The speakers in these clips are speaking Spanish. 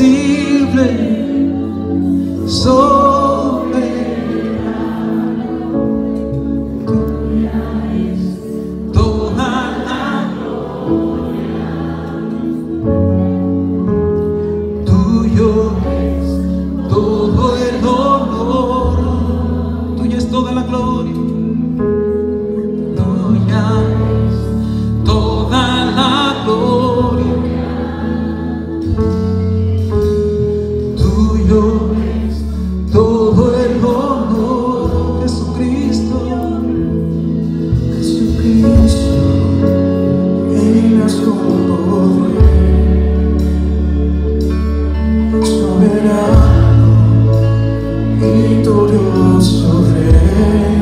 invencible, soberano. Es toda la gloria. Tuyo es todo el honor. Tuya es toda la gloria. vitorioso vem.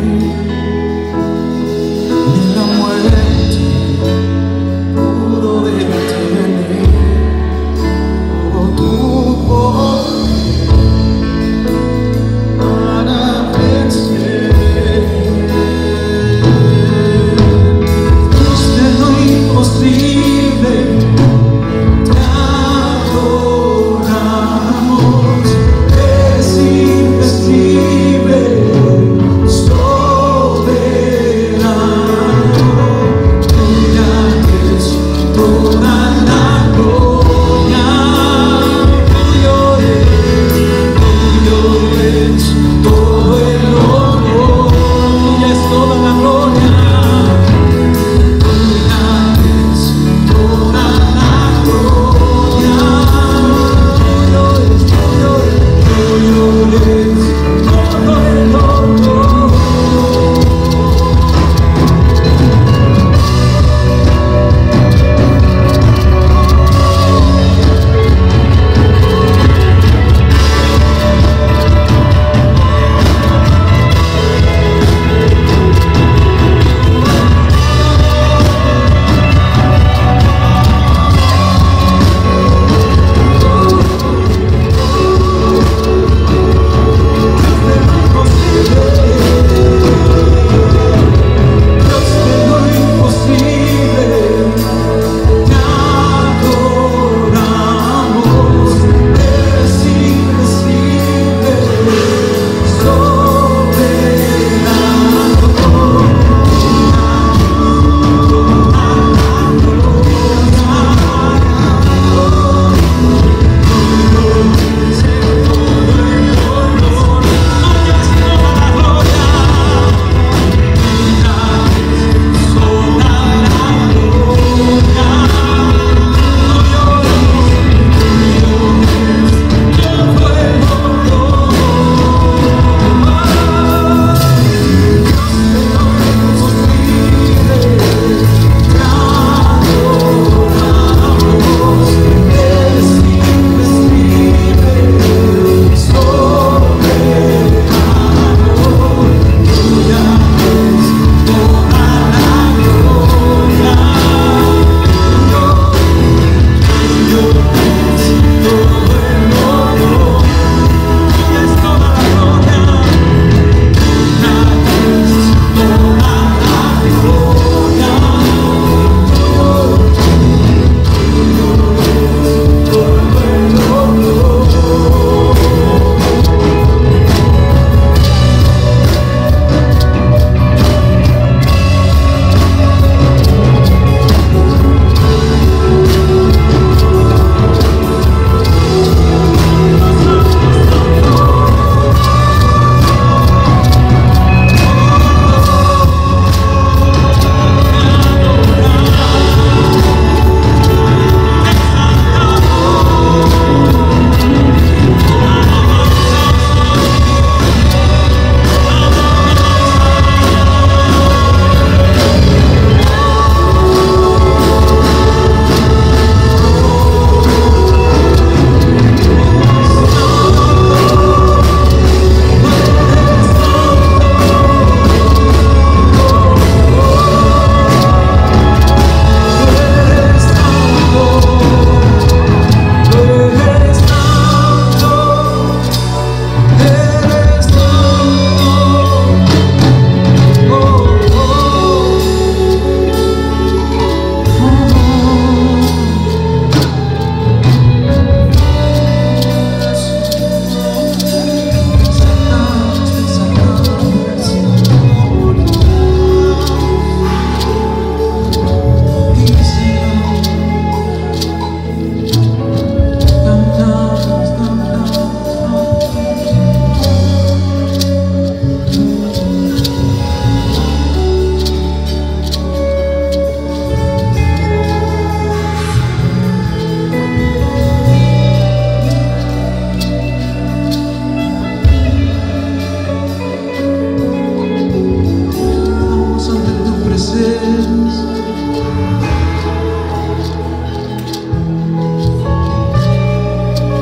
Os vezes.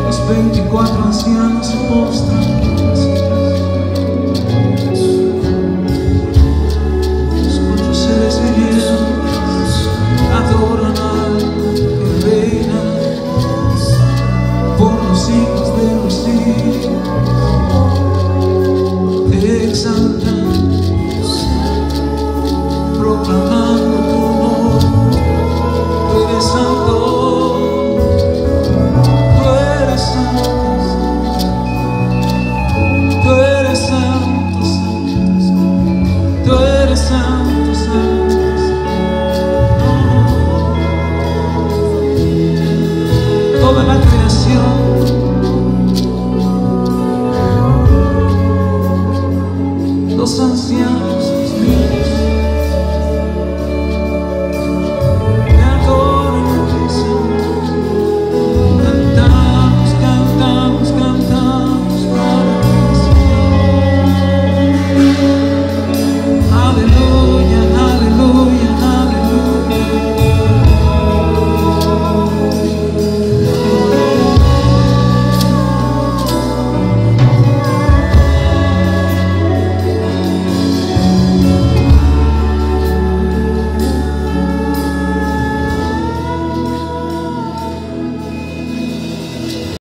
Aos quatro ancianos mostram